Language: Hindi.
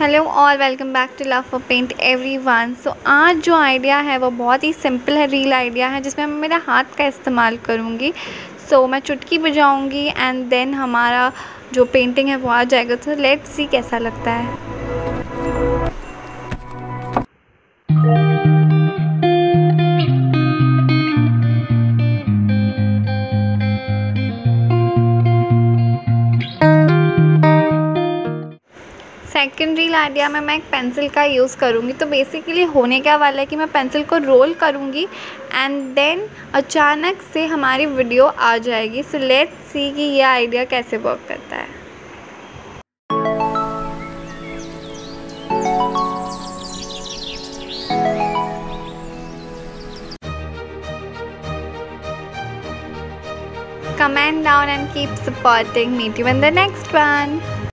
हेलो और welcome back to love for paint everyone so आज जो आइडिया है वो बहुत ही सिंपल है रील आइडिया है जिसमें मैं मेरा हाथ का इस्तेमाल करूँगी। सो so, मैं चुटकी बजाऊँगी एंड देन हमारा जो पेंटिंग है वो आ जाएगा। तो लेट्स सी कैसा लगता है। सेकेंड रील में मैं एक पेंसिल का यूज़ करूँगी। तो बेसिकली होने क्या वाला है कि मैं पेंसिल को रोल करूँगी एंड देन अचानक से हमारी वीडियो आ जाएगी। सो लेट्स सी कि ये आइडिया कैसे वर्क करता है। Comment down and keep supporting meet you in the next one.